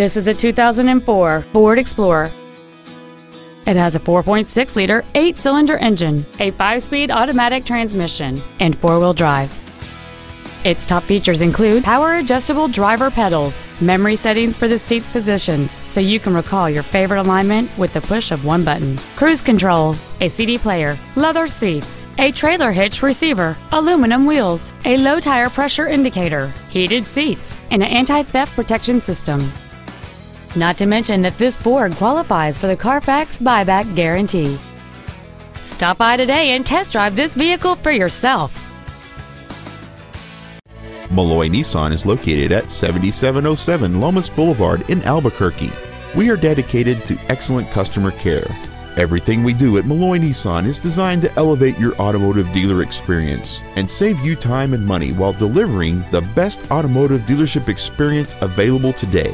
This is a 2004 Ford Explorer. It has a 4.6 liter, 8 cylinder engine, a 5 speed automatic transmission, and 4 wheel drive. Its top features include power adjustable driver pedals, memory settings for the seat's positions so you can recall your favorite alignment with the push of one button, cruise control, a CD player, leather seats, a trailer hitch receiver, aluminum wheels, a low tire pressure indicator, heated seats, and an anti theft protection system. Not to mention that this Ford qualifies for the Carfax buyback guarantee. Stop by today and test drive this vehicle for yourself. Melloy Nissan is located at 7707 Lomas Boulevard in Albuquerque. We are dedicated to excellent customer care. Everything we do at Melloy Nissan is designed to elevate your automotive dealer experience and save you time and money while delivering the best automotive dealership experience available today.